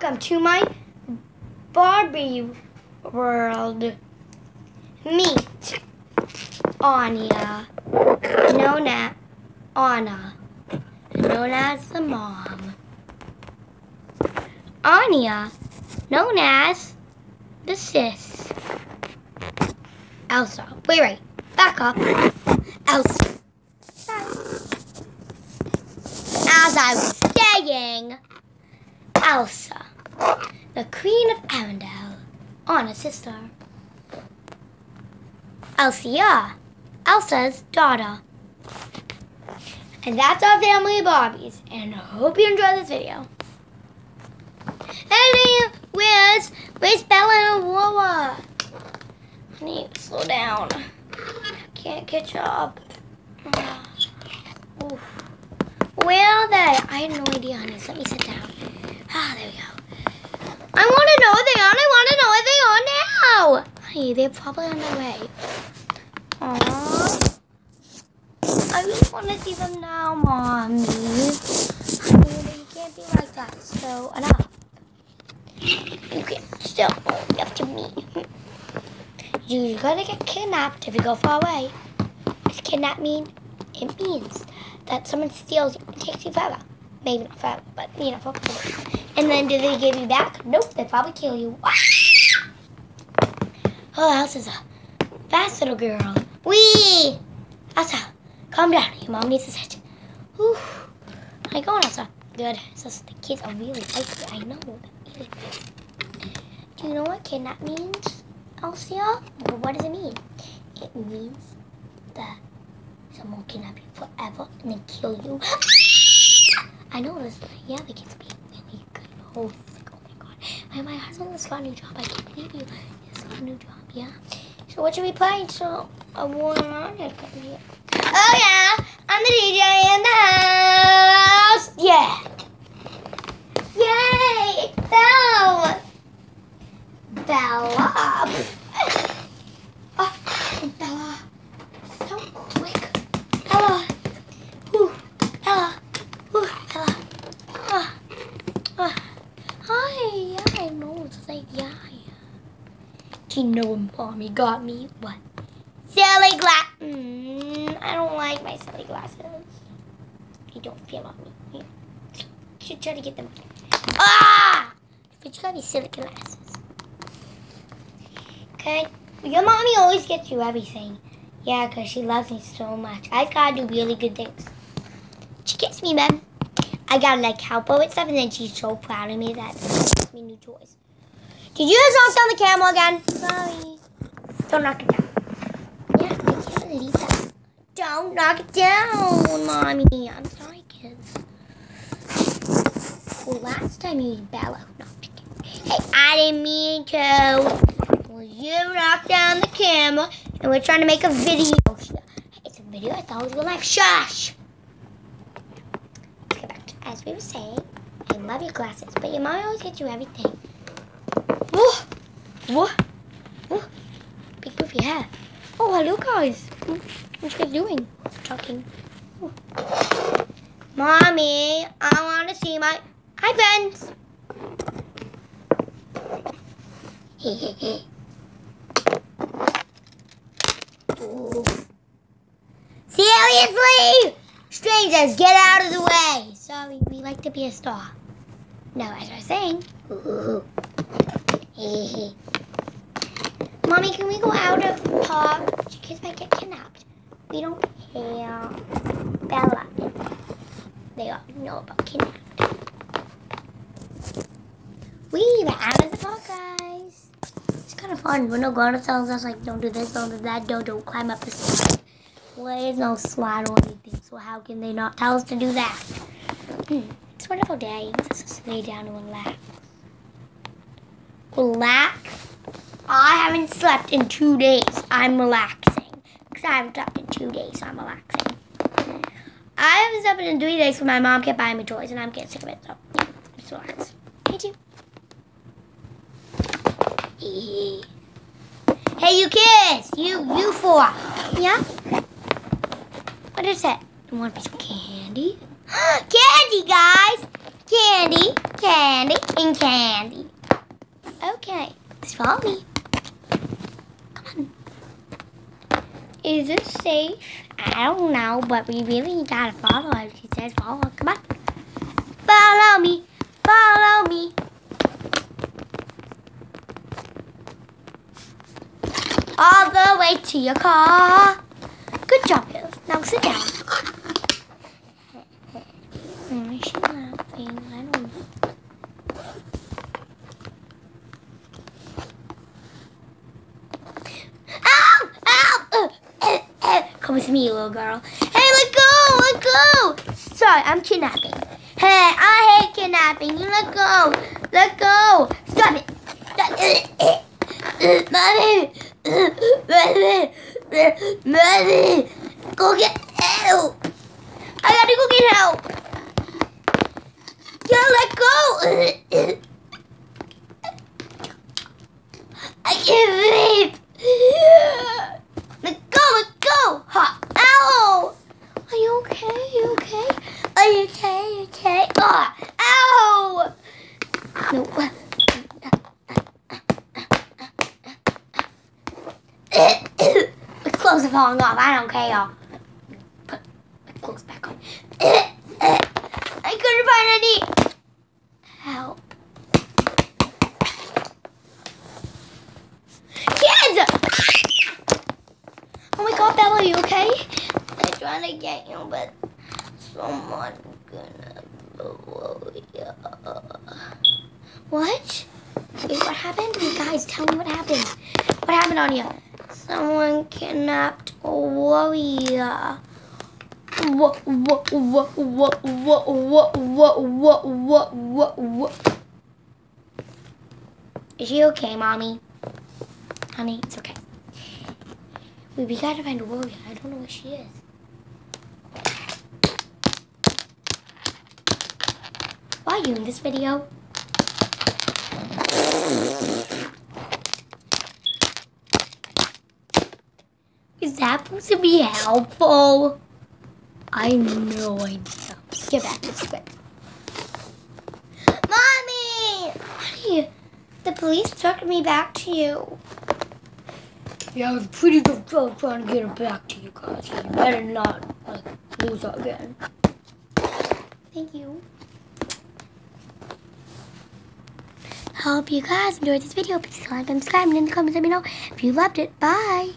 Welcome to my Barbie world. Meet Anya, known as Anna, known as the mom. Anya, known as the sis. Elsa. Wait, wait. Back up. Elsa. As I was saying, Elsa, the Queen of Arendelle, Anna's sister. Elsia, Elsa's daughter. And that's our family of Barbies. And I hope you enjoy this video. Hey, where's, where's Bella and Aurora? To slow down. Can't catch up. Oof. Where are they? I have no idea, honey. Let me sit. Ah, there we go. I want to know where they are. I want to know where they are they're probably on their way. Aww. I really want to see them now, Mommy. You can't be like that. So, enough. You can't still you have to meet. You're gonna get kidnapped if you go far away. What's kidnap mean? It means that someone steals you. It takes you forever. Maybe not forever, but you know, forever. And then do they give you back? Nope, they probably kill you. Oh, Elsa's a fast little girl. Wee! Elsa, calm down. Your mom needs to sit. Whew. How you going, Elsa? Good. The kids are really feisty. I know. Do you know what kidnap means, Elsa? What does it mean? It means that someone kidnap you forever and then kill you. I know this. Yeah, the kids will be really good. Oh, my god. My, my husband has got a new job. I can't believe you. He's got a new job, yeah? So what should we play? So I want to come here. Oh yeah, I'm the DJ in the house. Yeah. Yay! Bella! Oh, Bella. So quick. Ah. Ah. Hi. Yeah, I know. It's like, yeah. Do you know mommy got me? What? Silly glass. Mm, I don't like my silly glasses. They don't feel on me. Yeah. Should try to get them. Ah! But you gotta be silly glasses. Okay? Your mommy always gets you everything. Yeah, because she loves me so much. I gotta do really good things. She gets me, man. I gotta like help her with stuff, and then she's so proud of me that she gets me new toys. Did you just knock down the camera again? Sorry. Don't knock it down. Yeah, I can't believe that. Don't knock it down, mommy. I'm sorry, kids. Well, last time you used Bella who knocked it down. Hey, I didn't mean to. Well, you knocked down the camera, and we're trying to make a video. It's a video. I thought it was real life. Shush. Let's get back to as we were saying. I love your glasses, but your mom always gets you everything. Whoa! Whoa! Big poofy hair. Oh, hello, guys. What are you doing? Talking. Oh. Mommy, I want to see my... Hi, friends. Seriously? Strangers, get out of the way. Sorry, we like to be a star. No, as I was saying. Ooh. Mommy, can we go out of park? Kids might get kidnapped. We don't care. Bella. They all know about kidnapping. We are out of the park, guys. It's kind of fun. When no grown tells us like, don't do this, don't do that, don't, don't climb up the slide. Well, there's no slide or anything, so how can they not tell us to do that? Hmm. It's a wonderful day. Let's just lay down and relax relax. I haven't slept in two days. I'm relaxing. Because I haven't slept in two days, so I'm relaxing. I haven't slept in three days because my mom kept buying me toys and I'm getting sick of it. So, yeah, just relax. Hey, you. Hey, you kids. You, you four. Yeah? What is it? You want a piece of candy? candy, guys! candy, candy, and candy. Okay, just follow me. Come on. Is this safe? I don't know, but we really gotta follow her. She says follow. Come on. Follow me. Follow me. All the way to your car. Good job, Bill. Now sit down. Why is she laughing? I don't know. Ow! Ow! Uh, uh, uh. Come with me, little girl. Hey, let go! Let go! Sorry, I'm kidnapping. Hey, I hate kidnapping. You let go. Let go. Stop it. Stop. Mommy. Mommy. Mommy. Go get help. I gotta go get help. Yeah, let go. I can't breathe. Let go, let go. Ha. Ow. Are you okay? Are you okay? Are you okay? Are you okay? Ah. Ow. No. My falling off. I don't care, y'all. Put my clothes back on. I couldn't find any. Help. Kids! Oh my god, Bella, are you okay? I'm trying to get you, but someone gonna blow you. What? Wait, what happened? Guys, tell me what happened. What happened on you? Someone kidnapped Aurora. What, what, what, what, what, what, what, what, what, what, what? Is she okay, mommy? Honey, it's okay. Wait, we gotta find Aurora. I don't know where she is. Why are you in this video? Is that supposed to be helpful? I have no idea. Get back, it's quick. Mommy! Honey, the police took me back to you. Yeah, I was pretty good trying to get her back to you guys. So you better not like lose again. Thank you. Hope you guys enjoyed this video. Please like and subscribe and in the comments let me know if you loved it. Bye.